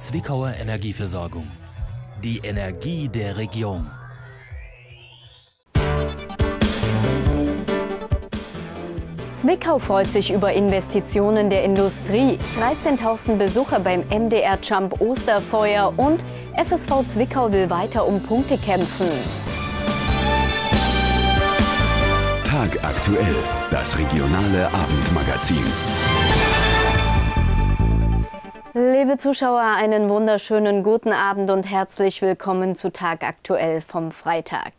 Zwickauer Energieversorgung. Die Energie der Region. Zwickau freut sich über Investitionen der Industrie. 13.000 Besucher beim MDR Jump Osterfeuer und FSV Zwickau will weiter um Punkte kämpfen. Tag aktuell, das regionale Abendmagazin. Liebe Zuschauer, einen wunderschönen guten Abend und herzlich willkommen zu Tag aktuell vom Freitag.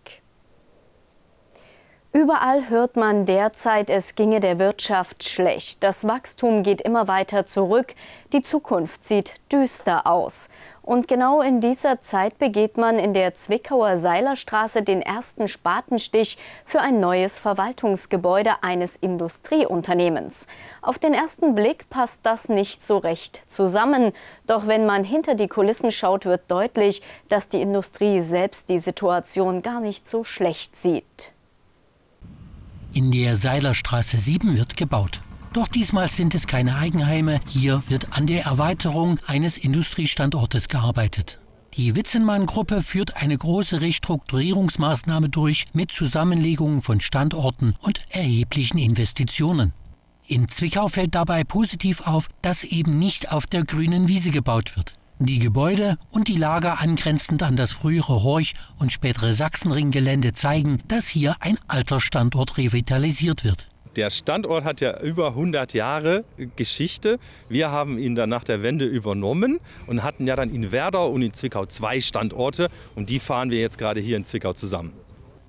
Überall hört man derzeit, es ginge der Wirtschaft schlecht. Das Wachstum geht immer weiter zurück. Die Zukunft sieht düster aus. Und genau in dieser Zeit begeht man in der Zwickauer Seilerstraße den ersten Spatenstich für ein neues Verwaltungsgebäude eines Industrieunternehmens. Auf den ersten Blick passt das nicht so recht zusammen. Doch wenn man hinter die Kulissen schaut, wird deutlich, dass die Industrie selbst die Situation gar nicht so schlecht sieht. In der Seilerstraße 7 wird gebaut. Doch diesmal sind es keine Eigenheime. Hier wird an der Erweiterung eines Industriestandortes gearbeitet. Die Witzenmann-Gruppe führt eine große Restrukturierungsmaßnahme durch mit Zusammenlegungen von Standorten und erheblichen Investitionen. In Zwickau fällt dabei positiv auf, dass eben nicht auf der grünen Wiese gebaut wird. Die Gebäude und die Lager angrenzend an das frühere Horch und spätere Sachsenringgelände zeigen, dass hier ein alter Standort revitalisiert wird. Der Standort hat ja über 100 Jahre Geschichte. Wir haben ihn dann nach der Wende übernommen und hatten ja dann in Werdau und in Zwickau zwei Standorte und die fahren wir jetzt gerade hier in Zwickau zusammen.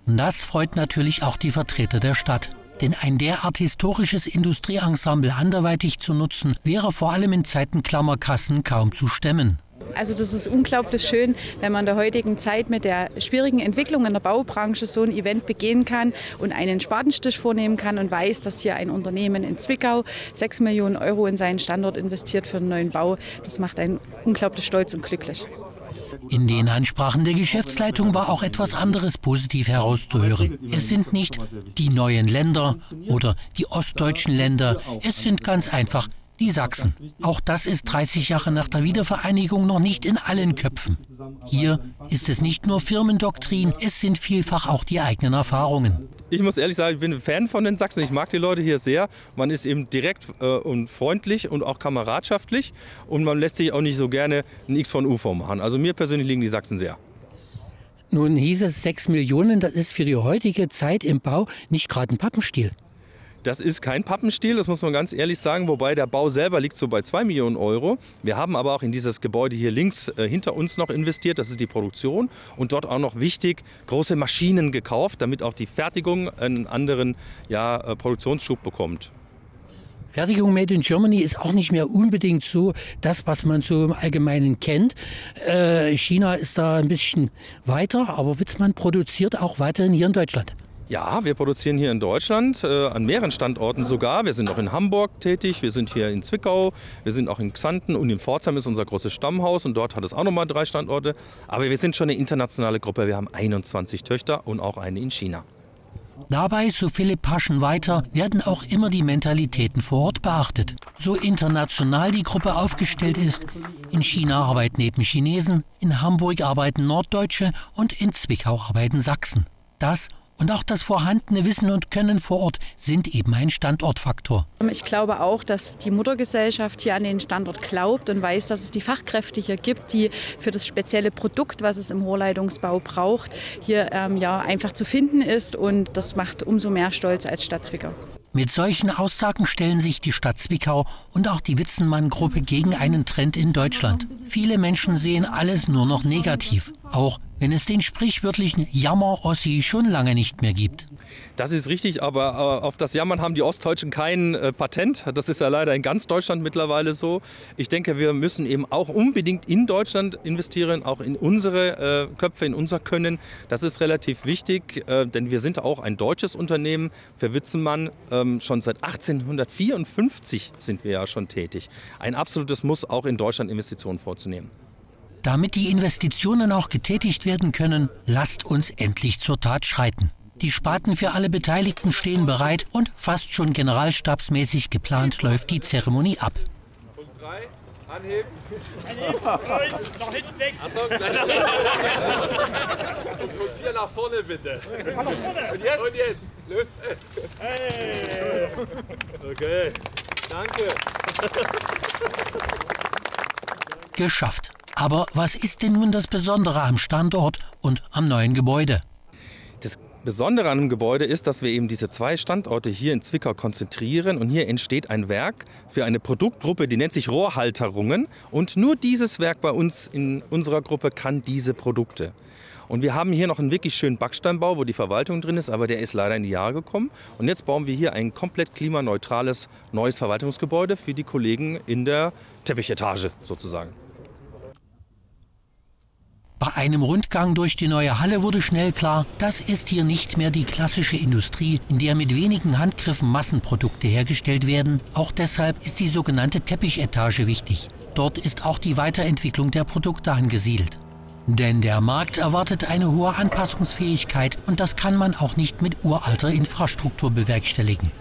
Das freut natürlich auch die Vertreter der Stadt. Denn ein derart historisches Industrieensemble anderweitig zu nutzen, wäre vor allem in Zeiten Klammerkassen kaum zu stemmen. Also das ist unglaublich schön, wenn man in der heutigen Zeit mit der schwierigen Entwicklung in der Baubranche so ein Event begehen kann und einen Spatenstich vornehmen kann und weiß, dass hier ein Unternehmen in Zwickau 6 Millionen Euro in seinen Standort investiert für einen neuen Bau. Das macht einen unglaublich stolz und glücklich. In den Ansprachen der Geschäftsleitung war auch etwas anderes positiv herauszuhören. Es sind nicht die neuen Länder oder die ostdeutschen Länder, es sind ganz einfach die Sachsen. Auch das ist 30 Jahre nach der Wiedervereinigung noch nicht in allen Köpfen. Hier ist es nicht nur Firmendoktrin, es sind vielfach auch die eigenen Erfahrungen. Ich muss ehrlich sagen, ich bin ein Fan von den Sachsen. Ich mag die Leute hier sehr. Man ist eben direkt äh, und freundlich und auch kameradschaftlich. Und man lässt sich auch nicht so gerne ein X von UV machen. Also mir persönlich liegen die Sachsen sehr. Nun hieß es 6 Millionen, das ist für die heutige Zeit im Bau nicht gerade ein Pappenstiel. Das ist kein Pappenstiel, das muss man ganz ehrlich sagen, wobei der Bau selber liegt so bei 2 Millionen Euro. Wir haben aber auch in dieses Gebäude hier links äh, hinter uns noch investiert, das ist die Produktion und dort auch noch wichtig große Maschinen gekauft, damit auch die Fertigung einen anderen ja, äh, Produktionsschub bekommt. Fertigung Made in Germany ist auch nicht mehr unbedingt so das, was man so im Allgemeinen kennt. Äh, China ist da ein bisschen weiter, aber Witzmann produziert auch weiterhin hier in Deutschland. Ja, wir produzieren hier in Deutschland, äh, an mehreren Standorten sogar. Wir sind auch in Hamburg tätig, wir sind hier in Zwickau, wir sind auch in Xanten und in Pforzheim ist unser großes Stammhaus und dort hat es auch nochmal drei Standorte. Aber wir sind schon eine internationale Gruppe, wir haben 21 Töchter und auch eine in China. Dabei, so Philipp Paschen weiter, werden auch immer die Mentalitäten vor Ort beachtet. So international die Gruppe aufgestellt ist. In China arbeiten neben Chinesen, in Hamburg arbeiten Norddeutsche und in Zwickau arbeiten Sachsen. Das und auch das vorhandene Wissen und Können vor Ort sind eben ein Standortfaktor. Ich glaube auch, dass die Muttergesellschaft hier an den Standort glaubt und weiß, dass es die Fachkräfte hier gibt, die für das spezielle Produkt, was es im Rohrleitungsbau braucht, hier ähm, ja, einfach zu finden ist. Und das macht umso mehr Stolz als Stadt Zwickau. Mit solchen Aussagen stellen sich die Stadt Zwickau und auch die Witzenmann-Gruppe gegen einen Trend in Deutschland. Viele Menschen sehen alles nur noch negativ, auch wenn es den sprichwörtlichen Jammer-Ossi schon lange nicht mehr gibt. Das ist richtig, aber äh, auf das Jammern haben die Ostdeutschen kein äh, Patent. Das ist ja leider in ganz Deutschland mittlerweile so. Ich denke, wir müssen eben auch unbedingt in Deutschland investieren, auch in unsere äh, Köpfe, in unser Können. Das ist relativ wichtig, denn wir sind auch ein deutsches Unternehmen. Für Witzenmann ähm, schon seit 1854 sind wir ja schon tätig. Ein absolutes Muss, auch in Deutschland Investitionen vorzunehmen. Damit die Investitionen auch getätigt werden können, lasst uns endlich zur Tat schreiten. Die Spaten für alle Beteiligten stehen bereit und fast schon generalstabsmäßig geplant läuft die Zeremonie ab. Zwei. Anheben. Anheben. Und noch hinten weg. Und von vier nach vorne bitte. Und jetzt? Und jetzt. Los. Hey. Okay. Danke. Geschafft. Aber was ist denn nun das Besondere am Standort und am neuen Gebäude? Das Besondere an dem Gebäude ist, dass wir eben diese zwei Standorte hier in Zwickau konzentrieren und hier entsteht ein Werk für eine Produktgruppe, die nennt sich Rohrhalterungen und nur dieses Werk bei uns in unserer Gruppe kann diese Produkte. Und wir haben hier noch einen wirklich schönen Backsteinbau, wo die Verwaltung drin ist, aber der ist leider in die Jahre gekommen. Und jetzt bauen wir hier ein komplett klimaneutrales neues Verwaltungsgebäude für die Kollegen in der Teppichetage sozusagen. Bei einem Rundgang durch die neue Halle wurde schnell klar, das ist hier nicht mehr die klassische Industrie, in der mit wenigen Handgriffen Massenprodukte hergestellt werden. Auch deshalb ist die sogenannte Teppichetage wichtig. Dort ist auch die Weiterentwicklung der Produkte angesiedelt. Denn der Markt erwartet eine hohe Anpassungsfähigkeit und das kann man auch nicht mit uralter Infrastruktur bewerkstelligen.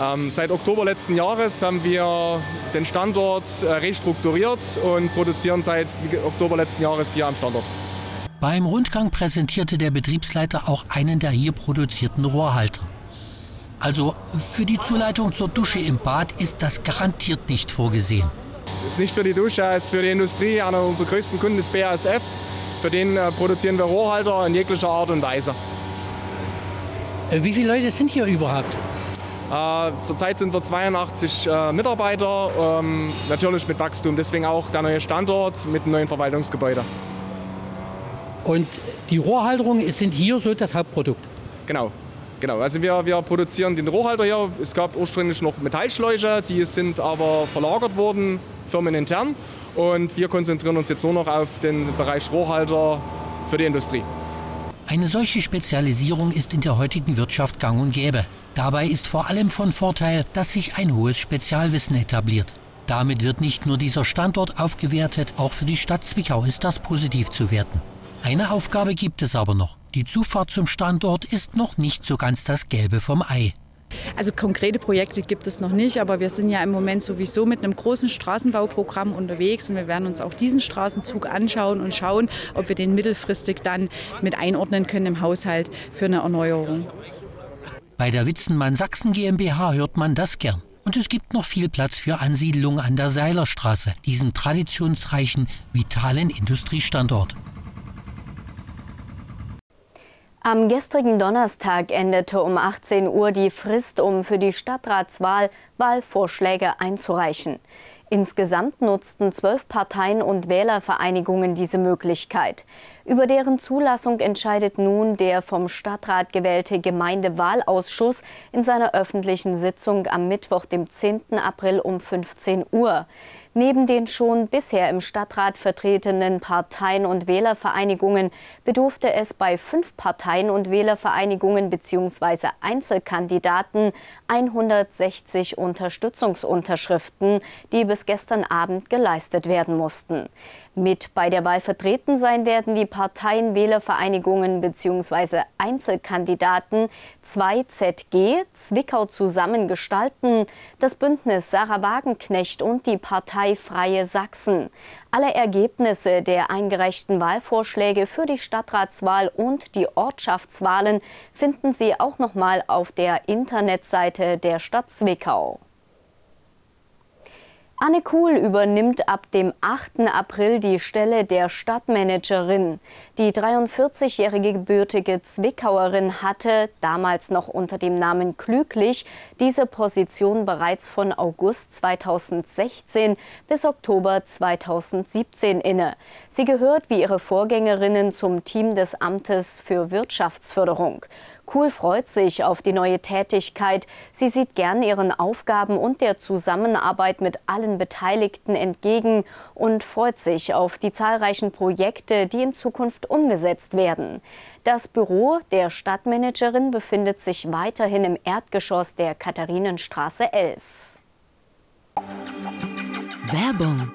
Ähm, seit Oktober letzten Jahres haben wir den Standort äh, restrukturiert und produzieren seit Oktober letzten Jahres hier am Standort. Beim Rundgang präsentierte der Betriebsleiter auch einen der hier produzierten Rohrhalter. Also für die Zuleitung zur Dusche im Bad ist das garantiert nicht vorgesehen. Das ist nicht für die Dusche, es ist für die Industrie. Einer unserer größten Kunden ist BASF. Für den äh, produzieren wir Rohrhalter in jeglicher Art und Weise. Äh, wie viele Leute sind hier überhaupt? Äh, zurzeit sind wir 82 äh, Mitarbeiter, ähm, natürlich mit Wachstum, deswegen auch der neue Standort mit dem neuen Verwaltungsgebäude. Und die Rohrhalterungen sind hier so das Hauptprodukt? Genau, genau. Also wir, wir produzieren den Rohrhalter hier. Es gab ursprünglich noch Metallschläuche, die sind aber verlagert worden, firmenintern. Und wir konzentrieren uns jetzt nur noch auf den Bereich Rohrhalter für die Industrie. Eine solche Spezialisierung ist in der heutigen Wirtschaft gang und gäbe. Dabei ist vor allem von Vorteil, dass sich ein hohes Spezialwissen etabliert. Damit wird nicht nur dieser Standort aufgewertet, auch für die Stadt Zwickau ist das positiv zu werten. Eine Aufgabe gibt es aber noch. Die Zufahrt zum Standort ist noch nicht so ganz das Gelbe vom Ei. Also konkrete Projekte gibt es noch nicht, aber wir sind ja im Moment sowieso mit einem großen Straßenbauprogramm unterwegs und wir werden uns auch diesen Straßenzug anschauen und schauen, ob wir den mittelfristig dann mit einordnen können im Haushalt für eine Erneuerung. Bei der Witzenmann Sachsen GmbH hört man das gern. Und es gibt noch viel Platz für Ansiedlung an der Seilerstraße, diesem traditionsreichen, vitalen Industriestandort. Am gestrigen Donnerstag endete um 18 Uhr die Frist, um für die Stadtratswahl Wahlvorschläge einzureichen. Insgesamt nutzten zwölf Parteien und Wählervereinigungen diese Möglichkeit. Über deren Zulassung entscheidet nun der vom Stadtrat gewählte Gemeindewahlausschuss in seiner öffentlichen Sitzung am Mittwoch, dem 10. April um 15 Uhr. Neben den schon bisher im Stadtrat vertretenen Parteien und Wählervereinigungen bedurfte es bei fünf Parteien und Wählervereinigungen bzw. Einzelkandidaten 160 Unterstützungsunterschriften, die bis gestern Abend geleistet werden mussten. Mit bei der Wahl vertreten sein werden die Parteien, Wählervereinigungen bzw. Einzelkandidaten 2ZG, Zwickau zusammen gestalten, das Bündnis Sarah Wagenknecht und die Partei Freie Sachsen. Alle Ergebnisse der eingereichten Wahlvorschläge für die Stadtratswahl und die Ortschaftswahlen finden Sie auch noch mal auf der Internetseite der Stadt Zwickau. Anne Kuhl übernimmt ab dem 8. April die Stelle der Stadtmanagerin. Die 43-jährige gebürtige Zwickauerin hatte, damals noch unter dem Namen Klüglich, diese Position bereits von August 2016 bis Oktober 2017 inne. Sie gehört wie ihre Vorgängerinnen zum Team des Amtes für Wirtschaftsförderung. Kuhl freut sich auf die neue Tätigkeit. Sie sieht gern ihren Aufgaben und der Zusammenarbeit mit allen Beteiligten entgegen und freut sich auf die zahlreichen Projekte, die in Zukunft umgesetzt werden. Das Büro der Stadtmanagerin befindet sich weiterhin im Erdgeschoss der Katharinenstraße 11. Werbung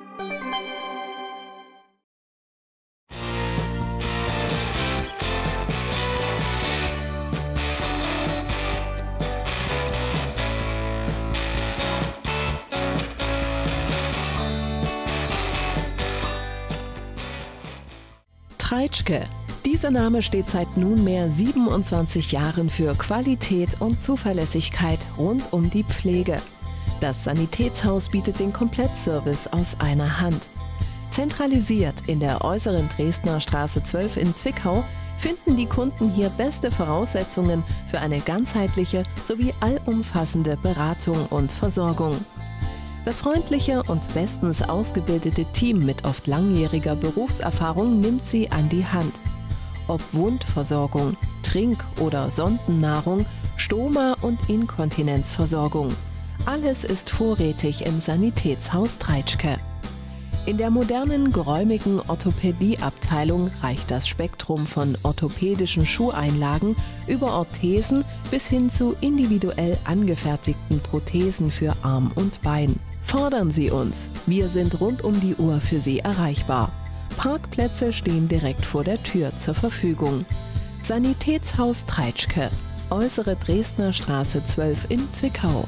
Treitschke. Dieser Name steht seit nunmehr 27 Jahren für Qualität und Zuverlässigkeit rund um die Pflege. Das Sanitätshaus bietet den Komplettservice aus einer Hand. Zentralisiert in der äußeren Dresdner Straße 12 in Zwickau finden die Kunden hier beste Voraussetzungen für eine ganzheitliche sowie allumfassende Beratung und Versorgung. Das freundliche und bestens ausgebildete Team mit oft langjähriger Berufserfahrung nimmt sie an die Hand. Ob Wundversorgung, Trink- oder Sondennahrung, Stoma- und Inkontinenzversorgung. Alles ist vorrätig im Sanitätshaus Treitschke. In der modernen, geräumigen Orthopädieabteilung reicht das Spektrum von orthopädischen Schuheinlagen über Orthesen bis hin zu individuell angefertigten Prothesen für Arm und Bein. Fordern Sie uns. Wir sind rund um die Uhr für Sie erreichbar. Parkplätze stehen direkt vor der Tür zur Verfügung. Sanitätshaus Treitschke, Äußere Dresdner Straße 12 in Zwickau.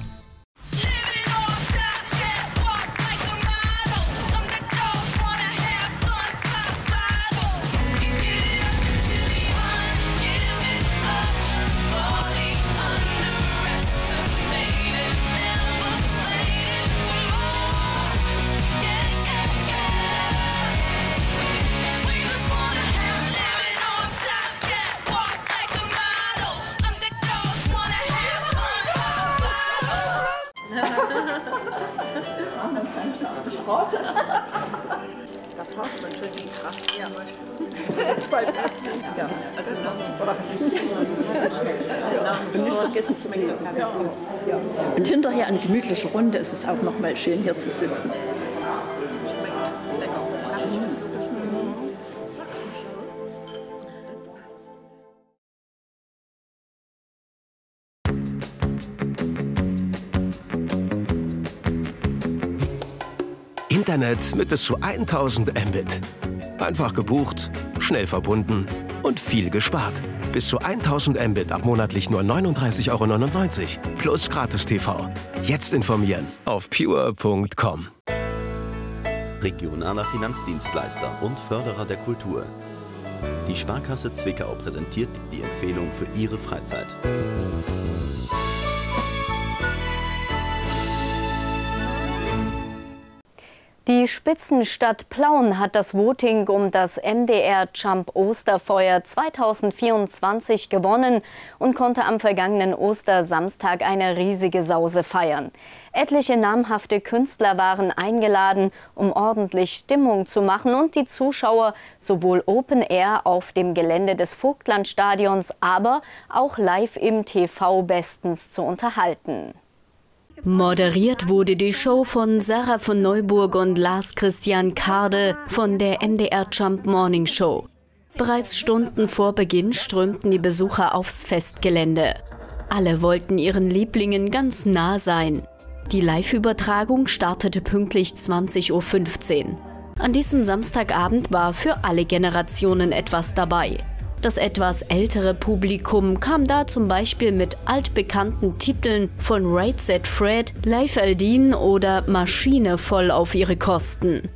Gemütliche Runde ist es auch noch mal schön hier zu sitzen. Internet mit bis zu 1000 Mbit. Einfach gebucht, schnell verbunden und viel gespart. Bis zu 1000 Mbit ab monatlich nur 39,99 Euro. Plus gratis TV. Jetzt informieren auf pure.com. Regionaler Finanzdienstleister und Förderer der Kultur. Die Sparkasse Zwickau präsentiert die Empfehlung für Ihre Freizeit. Die Spitzenstadt Plauen hat das Voting um das MDR Jump Osterfeuer 2024 gewonnen und konnte am vergangenen Ostersamstag eine riesige Sause feiern. Etliche namhafte Künstler waren eingeladen, um ordentlich Stimmung zu machen und die Zuschauer sowohl Open Air auf dem Gelände des Vogtlandstadions, aber auch live im TV bestens zu unterhalten. Moderiert wurde die Show von Sarah von Neuburg und Lars Christian Karde von der MDR Jump Morning Show. Bereits Stunden vor Beginn strömten die Besucher aufs Festgelände. Alle wollten ihren Lieblingen ganz nah sein. Die Live-Übertragung startete pünktlich 20.15 Uhr. An diesem Samstagabend war für alle Generationen etwas dabei. Das etwas ältere Publikum kam da zum Beispiel mit altbekannten Titeln von Raid Set Fred, Live Aldin oder Maschine voll auf ihre Kosten.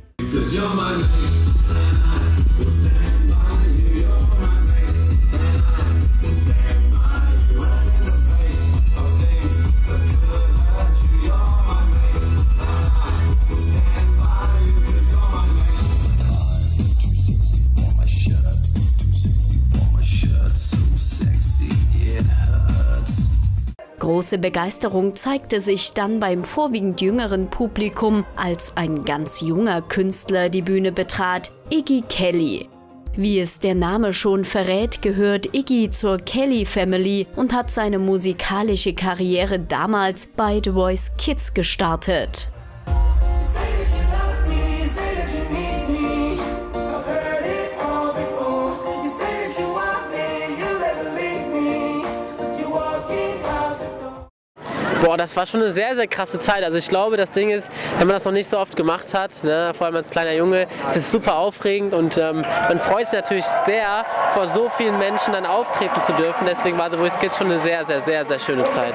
Große Begeisterung zeigte sich dann beim vorwiegend jüngeren Publikum, als ein ganz junger Künstler die Bühne betrat, Iggy Kelly. Wie es der Name schon verrät, gehört Iggy zur Kelly Family und hat seine musikalische Karriere damals bei The Voice Kids gestartet. Boah, das war schon eine sehr, sehr krasse Zeit. Also ich glaube, das Ding ist, wenn man das noch nicht so oft gemacht hat, ne, vor allem als kleiner Junge, ist es super aufregend und ähm, man freut sich natürlich sehr, vor so vielen Menschen dann auftreten zu dürfen. Deswegen war The Voice Kids schon eine sehr, sehr, sehr, sehr schöne Zeit.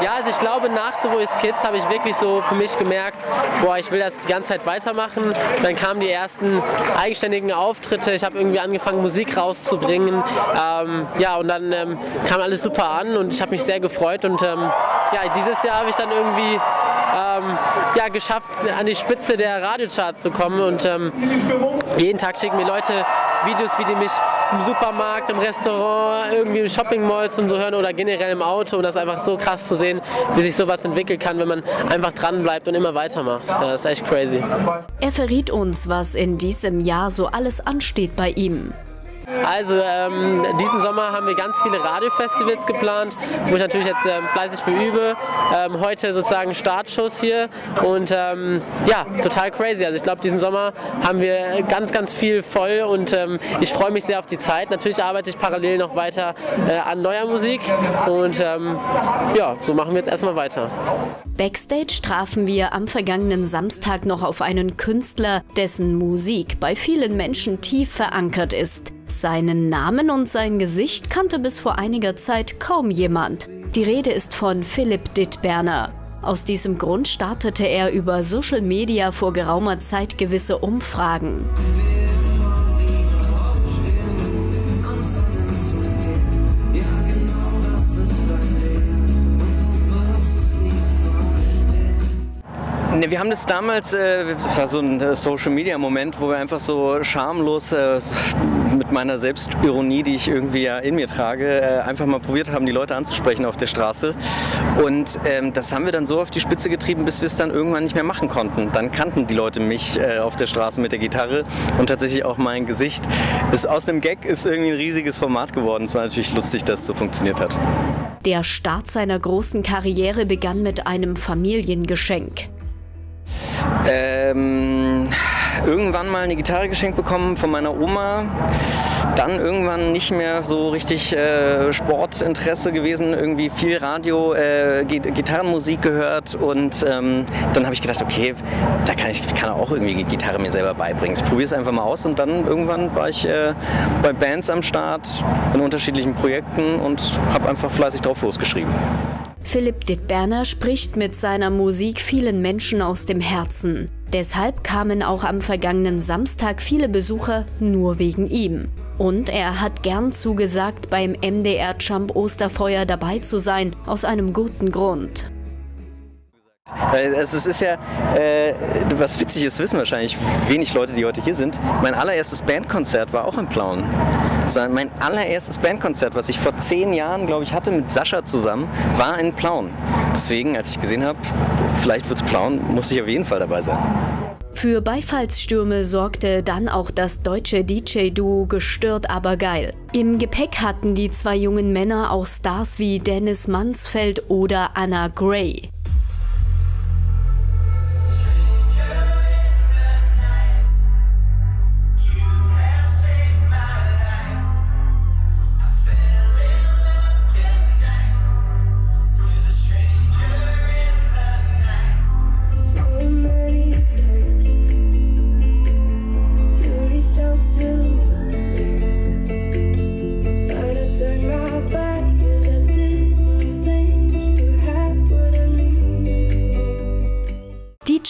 Ja, also ich glaube, nach The Voice Kids habe ich wirklich so für mich gemerkt, boah, ich will das die ganze Zeit weitermachen. Dann kamen die ersten eigenständigen Auftritte. Ich habe irgendwie angefangen, Musik rauszubringen. Ähm, ja, und dann ähm, kam alles super an und ich habe mich sehr gefreut. Und ähm, ja, dieses Jahr habe ich dann irgendwie ähm, ja, geschafft, an die Spitze der Radiocharts zu kommen. Und ähm, jeden Tag schicken mir Leute Videos, wie die mich im Supermarkt, im Restaurant, irgendwie im Shopping-Malls und so hören oder generell im Auto. Und das ist einfach so krass zu sehen, wie sich sowas entwickeln kann, wenn man einfach dran bleibt und immer weitermacht. Das ist echt crazy. Er verriet uns, was in diesem Jahr so alles ansteht bei ihm. Also ähm, diesen Sommer haben wir ganz viele Radiofestivals geplant, wo ich natürlich jetzt ähm, fleißig für übe. Ähm, heute sozusagen Startschuss hier und ähm, ja, total crazy. Also ich glaube, diesen Sommer haben wir ganz, ganz viel voll und ähm, ich freue mich sehr auf die Zeit. Natürlich arbeite ich parallel noch weiter äh, an neuer Musik und ähm, ja, so machen wir jetzt erstmal weiter. Backstage trafen wir am vergangenen Samstag noch auf einen Künstler, dessen Musik bei vielen Menschen tief verankert ist. Seinen Namen und sein Gesicht kannte bis vor einiger Zeit kaum jemand. Die Rede ist von Philipp Dittberner. Aus diesem Grund startete er über Social Media vor geraumer Zeit gewisse Umfragen. Ne, wir haben das damals, äh, das war so ein äh, Social-Media-Moment, wo wir einfach so schamlos äh, mit meiner Selbstironie, die ich irgendwie ja in mir trage, äh, einfach mal probiert haben, die Leute anzusprechen auf der Straße. Und ähm, das haben wir dann so auf die Spitze getrieben, bis wir es dann irgendwann nicht mehr machen konnten. Dann kannten die Leute mich äh, auf der Straße mit der Gitarre und tatsächlich auch mein Gesicht. Ist, aus dem Gag ist irgendwie ein riesiges Format geworden. Es war natürlich lustig, dass es so funktioniert hat. Der Start seiner großen Karriere begann mit einem Familiengeschenk. Ähm, irgendwann mal eine Gitarre geschenkt bekommen von meiner Oma. Dann irgendwann nicht mehr so richtig äh, Sportinteresse gewesen, irgendwie viel Radio, äh, Gitarrenmusik gehört und ähm, dann habe ich gedacht, okay, da kann ich kann auch irgendwie Gitarre mir selber beibringen. Ich probiere es einfach mal aus und dann irgendwann war ich äh, bei Bands am Start in unterschiedlichen Projekten und habe einfach fleißig drauf losgeschrieben. Philipp Dittberner spricht mit seiner Musik vielen Menschen aus dem Herzen. Deshalb kamen auch am vergangenen Samstag viele Besucher nur wegen ihm. Und er hat gern zugesagt, beim MDR Jump Osterfeuer dabei zu sein, aus einem guten Grund. Also es ist ja, äh, was witzig ist, wissen wahrscheinlich wenig Leute, die heute hier sind. Mein allererstes Bandkonzert war auch in Plauen. War mein allererstes Bandkonzert, was ich vor zehn Jahren, glaube ich, hatte mit Sascha zusammen, war in Plauen. Deswegen, als ich gesehen habe, vielleicht wird es Plauen, muss ich auf jeden Fall dabei sein. Für Beifallsstürme sorgte dann auch das deutsche DJ-Duo Gestört aber geil. Im Gepäck hatten die zwei jungen Männer auch Stars wie Dennis Mansfeld oder Anna Gray.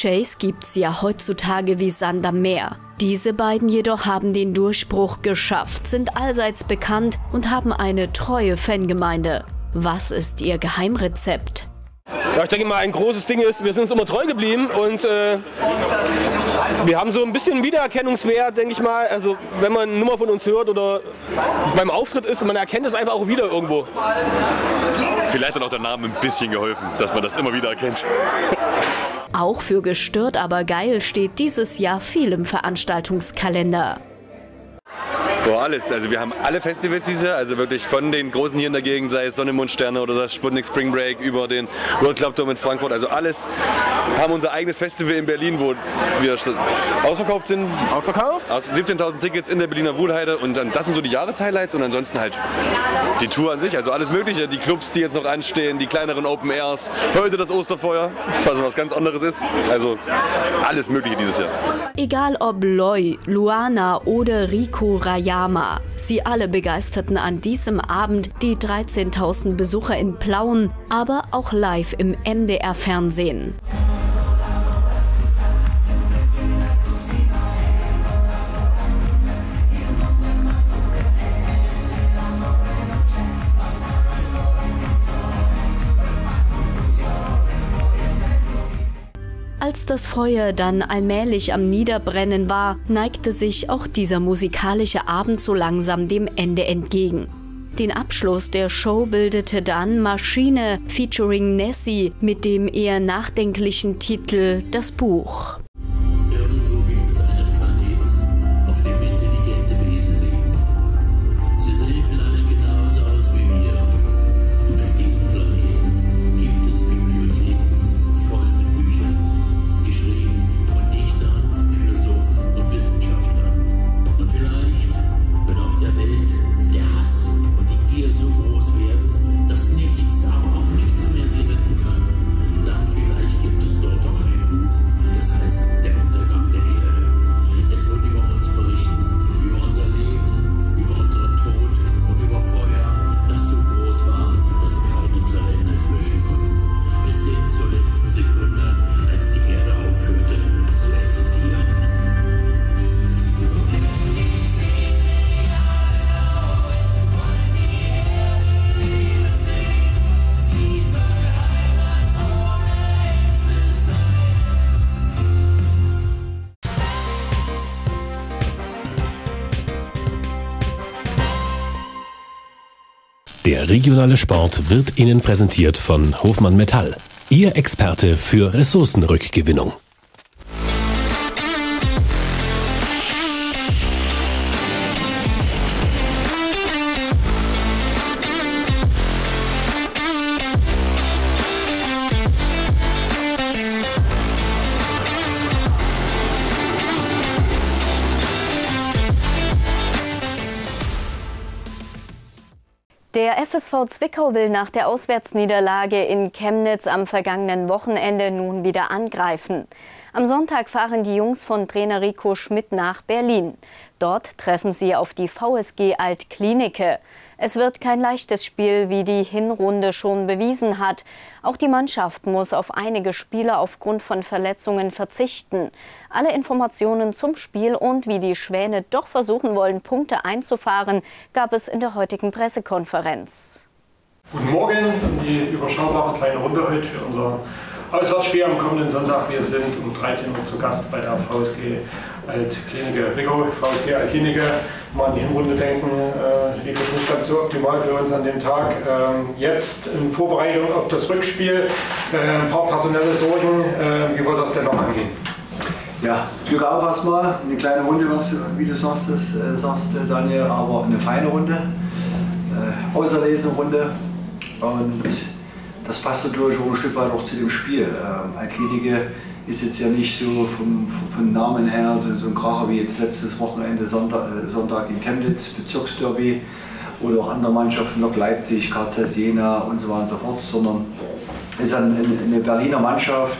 DJs gibt's ja heutzutage wie Sand am Meer. Diese beiden jedoch haben den Durchbruch geschafft, sind allseits bekannt und haben eine treue Fangemeinde. Was ist ihr Geheimrezept? Ja, ich denke mal, ein großes Ding ist, wir sind uns immer treu geblieben und äh, wir haben so ein bisschen Wiedererkennungswert, denke ich mal. Also wenn man eine Nummer von uns hört oder beim Auftritt ist, man erkennt es einfach auch wieder irgendwo. Vielleicht hat auch der Name ein bisschen geholfen, dass man das immer wieder erkennt. Auch für Gestört aber geil steht dieses Jahr viel im Veranstaltungskalender. Boah, alles. Also wir haben alle Festivals dieses Jahr, also wirklich von den großen hier in der Gegend, sei es Sonne, Mond, Sterne oder das Sputnik Spring Break über den World Club Dome in Frankfurt, also alles haben unser eigenes Festival in Berlin, wo wir ausverkauft sind. Ausverkauft? 17.000 Tickets in der Berliner Wohlheide und dann, das sind so die Jahreshighlights und ansonsten halt die Tour an sich, also alles mögliche, die Clubs, die jetzt noch anstehen, die kleineren Open Airs, heute das Osterfeuer, was was ganz anderes ist, also alles mögliche dieses Jahr. Egal ob Loy, Luana oder Rico Raya Drama. Sie alle begeisterten an diesem Abend die 13.000 Besucher in Plauen, aber auch live im MDR-Fernsehen. Als das Feuer dann allmählich am Niederbrennen war, neigte sich auch dieser musikalische Abend so langsam dem Ende entgegen. Den Abschluss der Show bildete dann Maschine featuring Nessie mit dem eher nachdenklichen Titel Das Buch. Regionale Sport wird Ihnen präsentiert von Hofmann Metall, Ihr Experte für Ressourcenrückgewinnung. Der FSV Zwickau will nach der Auswärtsniederlage in Chemnitz am vergangenen Wochenende nun wieder angreifen. Am Sonntag fahren die Jungs von Trainer Rico Schmidt nach Berlin. Dort treffen sie auf die VSG Altklinike. Es wird kein leichtes Spiel, wie die Hinrunde schon bewiesen hat. Auch die Mannschaft muss auf einige Spieler aufgrund von Verletzungen verzichten. Alle Informationen zum Spiel und wie die Schwäne doch versuchen wollen, Punkte einzufahren, gab es in der heutigen Pressekonferenz. Guten Morgen, die überschaubare kleine Runde heute für unser Auswärtsspiel am kommenden Sonntag. Wir sind um 13 Uhr zu Gast bei der VSG Altklinike Rigo, VSG Altklinike. Mal an die Hinrunde denken, äh, lief es nicht ganz so optimal für uns an dem Tag. Ähm, jetzt in Vorbereitung auf das Rückspiel äh, ein paar personelle Sorgen. Äh, wie wird das denn noch angehen? Ja, Glück auf erstmal. Eine kleine Runde, was, wie du sagst, das, äh, sagst Daniel, aber eine feine Runde. Äh, auserlesene Runde. Und das passt natürlich auch ein Stück weit auch zu dem Spiel. Ähm, Altklinike ist jetzt ja nicht so vom, vom Namen her so, so, ein Kracher wie jetzt letztes Wochenende Sonntag, äh, Sonntag in Chemnitz, Bezirksderby oder auch andere Mannschaften, Lok Leipzig, KZ Jena und so weiter und so fort, sondern ist eine, eine Berliner Mannschaft,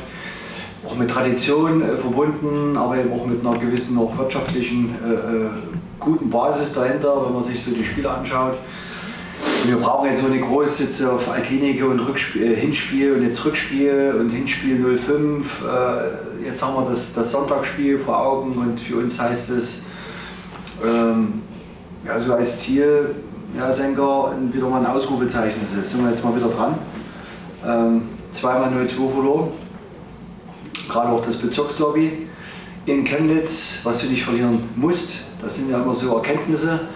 auch mit Tradition äh, verbunden, aber eben auch mit einer gewissen auch wirtschaftlichen äh, äh guten Basis dahinter, wenn man sich so die Spiele anschaut. Wir brauchen jetzt so eine große jetzt auf Alklinike und Rückspiel, äh, Hinspiel und jetzt Rückspiel und Hinspiel 05. Äh, jetzt haben wir das, das Sonntagsspiel vor Augen und für uns heißt es, ähm, ja, so als Ziel, ja, Senker, wieder mal ein Ausrufezeichen. Jetzt sind wir jetzt mal wieder dran. Ähm, zweimal 0-2 verloren. Gerade auch das Bezirkslobby in Chemnitz, was du nicht verlieren musst. Das sind ja immer so Erkenntnisse.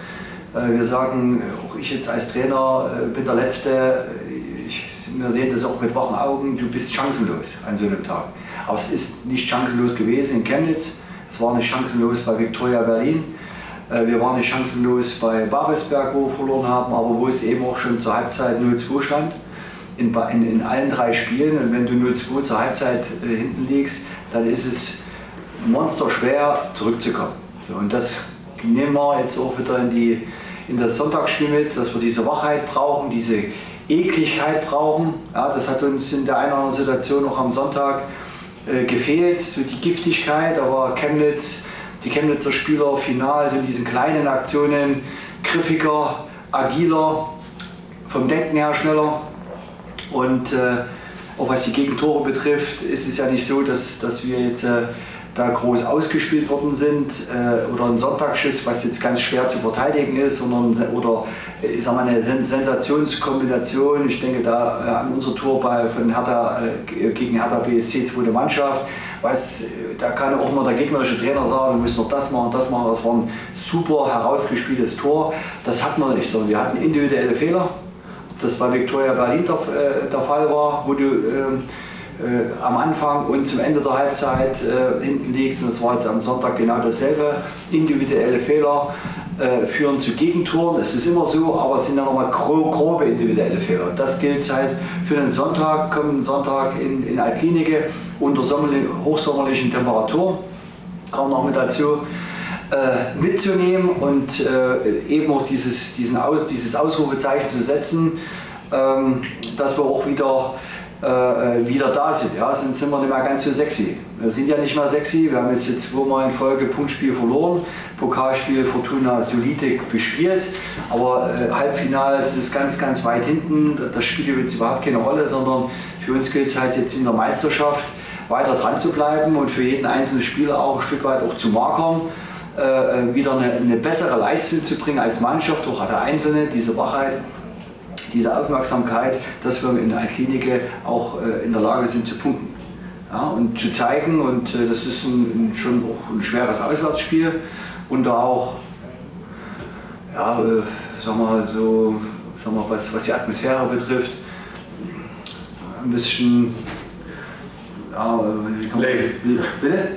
Äh, wir sagen, ich jetzt als Trainer äh, bin der Letzte, ich, wir sehen das auch mit wachen Augen, du bist chancenlos an so einem Tag. Aber es ist nicht chancenlos gewesen in Chemnitz, es war nicht chancenlos bei Victoria Berlin, äh, wir waren nicht chancenlos bei Babelsberg, wo wir verloren haben, aber wo es eben auch schon zur Halbzeit 0-2 stand. In, in, in, allen drei Spielen und wenn du 0-2 zur Halbzeit äh, hinten liegst, dann ist es monsterschwer zurückzukommen. So, und das nehmen wir jetzt auch wieder in die in das Sonntagsspiel mit, dass wir diese Wachheit brauchen, diese Ekligkeit brauchen. Ja, das hat uns in der einen oder anderen Situation auch am Sonntag äh, gefehlt, so die Giftigkeit, aber Chemnitz die Chemnitzer Spieler final, so in diesen kleinen Aktionen, griffiger, agiler, vom Denken her schneller. Und äh, auch was die Gegentore betrifft, ist es ja nicht so, dass, dass wir jetzt äh, da groß ausgespielt worden sind äh, oder ein Sonntagsschuss, was jetzt ganz schwer zu verteidigen ist, sondern oder äh, ich sag mal eine Sen Sensationskombination. Ich denke da äh, an unser Tor bei, von Hertha äh, gegen Hertha BSC, zweite Mannschaft. Was, äh, da kann auch immer der gegnerische Trainer sagen, wir müssen noch das machen, das machen. Das war ein super herausgespieltes Tor. Das hatten wir nicht, sondern wir hatten individuelle Fehler. Das bei Viktoria Berlin der, äh, der Fall war, wo du ähm, äh, am Anfang und zum Ende der Halbzeit äh, hinten liegst. Und das war jetzt am Sonntag genau dasselbe. Individuelle Fehler äh, führen zu Gegentoren. Es ist immer so, aber es sind ja nochmal gro grobe individuelle Fehler. Das gilt halt für den Sonntag, kommenden Sonntag in, in Altklinike unter hochsommerlichen Temperaturen. Kam noch mit dazu. Äh, mitzunehmen und äh, eben auch dieses, diesen Aus, dieses Ausrufezeichen zu setzen, ähm, dass wir auch wieder äh, äh, wieder da sind. Ja? Sonst sind wir nicht mehr ganz so sexy. Wir sind ja nicht mehr sexy. Wir haben jetzt, jetzt zweimal in Folge Punktspiel verloren, Pokalspiel Fortuna solide bespielt, aber äh, Halbfinale, das ist ganz, ganz weit hinten. Das spielt jetzt überhaupt keine Rolle, sondern für uns gilt es halt jetzt in der Meisterschaft weiter dran zu bleiben und für jeden einzelnen Spieler auch ein Stück weit auch zu markern. Äh, äh wieder eine, eine, bessere Leistung zu bringen als Mannschaft, auch der Einzelne, diese Wachheit diese Aufmerksamkeit, dass wir in der Klinik auch äh, in der Lage sind zu punkten. Ja, und zu zeigen, und äh, das ist ein, ein, schon auch ein schweres Auswärtsspiel und da auch, ja, äh, sag mal so, sag mal, was, was die Atmosphäre betrifft, ein bisschen ja, man, Bitte?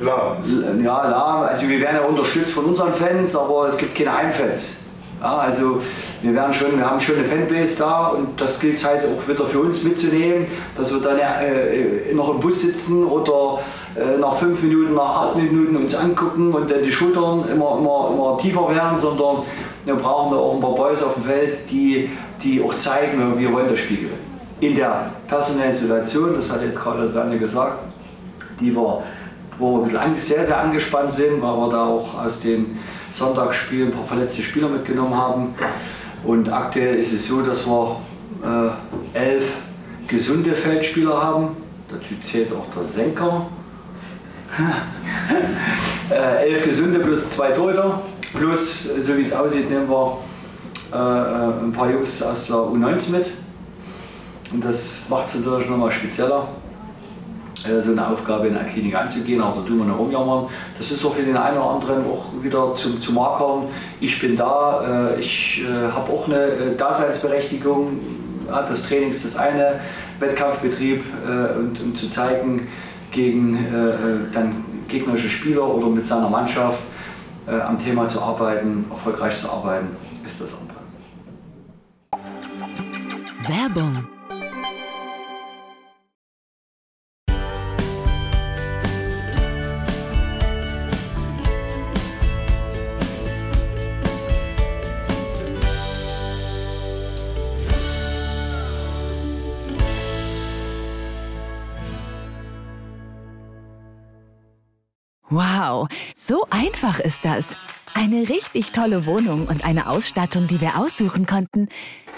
Lahm. Ja, lahm. Also wir werden ja unterstützt von unseren Fans, aber es gibt keine Heimfans. Ja, also wir, werden schon, wir haben schon eine Fanbase da und das gilt halt auch wieder für uns mitzunehmen, dass wir dann äh, noch im Bus sitzen oder äh, nach fünf Minuten, nach acht Minuten uns angucken und dann die Schultern immer, immer, immer tiefer werden, sondern wir brauchen da auch ein paar Boys auf dem Feld, die, die auch zeigen, wir wollen das Spiel gewinnen. In der personellen Situation, das hat jetzt gerade Daniel gesagt, die wir, wo wir ein bisschen sehr, sehr angespannt sind, weil wir da auch aus den Sonntagsspiel ein paar verletzte Spieler mitgenommen haben. Und aktuell ist es so, dass wir äh, elf gesunde Feldspieler haben. Dazu zählt auch der Senker. äh, elf gesunde plus zwei Torhüter. Plus, so wie es aussieht, nehmen wir äh, äh ein paar Jungs aus der U19 mit. Und das macht es natürlich nochmal spezieller. Äh, so eine Aufgabe in der Klinik anzugehen, aber da tun wir nicht rumjammern. Das ist auch für den einen oder anderen auch wieder zu, zu markern. Ich bin da, äh, ich äh, habe auch eine Daseinsberechtigung. Das Training ist das eine, Wettkampfbetrieb und um zu zeigen, gegen dann gegnerische Spieler oder mit seiner Mannschaft am Thema zu arbeiten, erfolgreich zu arbeiten, ist das andere. Werbung Wow, so einfach ist das. Eine richtig tolle Wohnung und eine Ausstattung, die wir aussuchen konnten.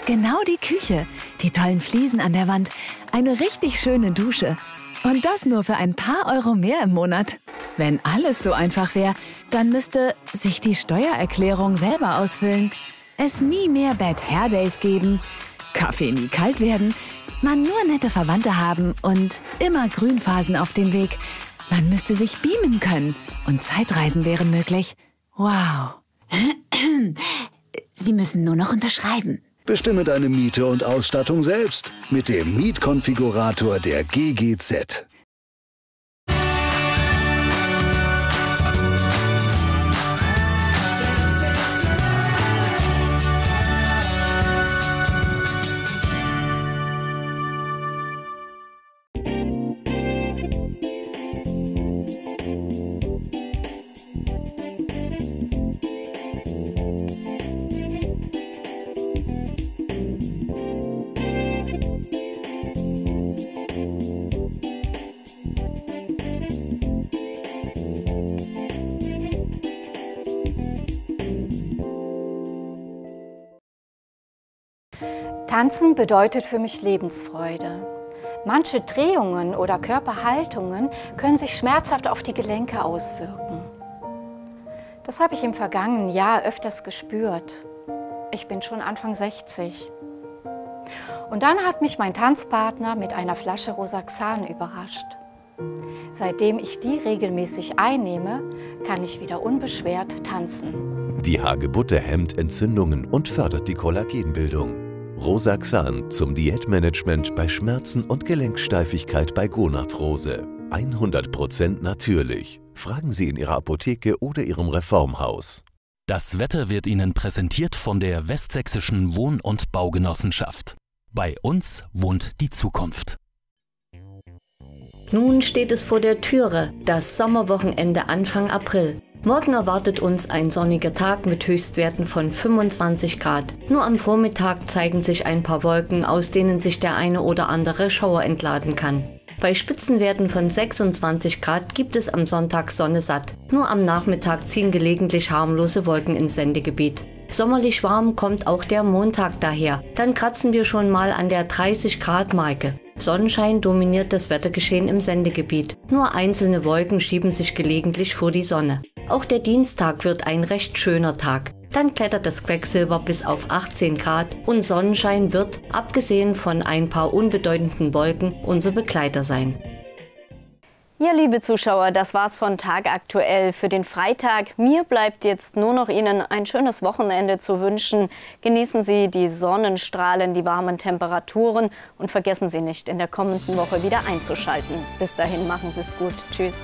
Genau die Küche, die tollen Fliesen an der Wand, eine richtig schöne Dusche. Und das nur für ein paar Euro mehr im Monat. Wenn alles so einfach wäre, dann müsste sich die Steuererklärung selber ausfüllen, es nie mehr Bad Hair Days geben, Kaffee nie kalt werden, man nur nette Verwandte haben und immer Grünphasen auf dem Weg man müsste sich beamen können und Zeitreisen wären möglich. Wow. Sie müssen nur noch unterschreiben. Bestimme deine Miete und Ausstattung selbst mit dem Mietkonfigurator der GGZ. Tanzen bedeutet für mich Lebensfreude. Manche Drehungen oder Körperhaltungen können sich schmerzhaft auf die Gelenke auswirken. Das habe ich im vergangenen Jahr öfters gespürt. Ich bin schon Anfang 60. Und dann hat mich mein Tanzpartner mit einer Flasche Rosaxan überrascht. Seitdem ich die regelmäßig einnehme, kann ich wieder unbeschwert tanzen. Die Hagebutte hemmt Entzündungen und fördert die Kollagenbildung. Rosaxan zum Diätmanagement bei Schmerzen und Gelenksteifigkeit bei Gonarthrose. 100% natürlich. Fragen Sie in Ihrer Apotheke oder Ihrem Reformhaus. Das Wetter wird Ihnen präsentiert von der Westsächsischen Wohn- und Baugenossenschaft. Bei uns wohnt die Zukunft. Nun steht es vor der Türe, das Sommerwochenende Anfang April. Morgen erwartet uns ein sonniger Tag mit Höchstwerten von 25 Grad. Nur am Vormittag zeigen sich ein paar Wolken, aus denen sich der eine oder andere Schauer entladen kann. Bei Spitzenwerten von 26 Grad gibt es am Sonntag Sonne satt. Nur am Nachmittag ziehen gelegentlich harmlose Wolken ins Sendegebiet. Sommerlich warm kommt auch der Montag daher. Dann kratzen wir schon mal an der 30 Grad Marke. Sonnenschein dominiert das Wettergeschehen im Sendegebiet. Nur einzelne Wolken schieben sich gelegentlich vor die Sonne. Auch der Dienstag wird ein recht schöner Tag. Dann klettert das Quecksilber bis auf 18 Grad und Sonnenschein wird, abgesehen von ein paar unbedeutenden Wolken, unser Begleiter sein. Ja, liebe Zuschauer, das war's von Tag aktuell für den Freitag. Mir bleibt jetzt nur noch Ihnen ein schönes Wochenende zu wünschen. Genießen Sie die Sonnenstrahlen, die warmen Temperaturen und vergessen Sie nicht, in der kommenden Woche wieder einzuschalten. Bis dahin machen Sie es gut. Tschüss.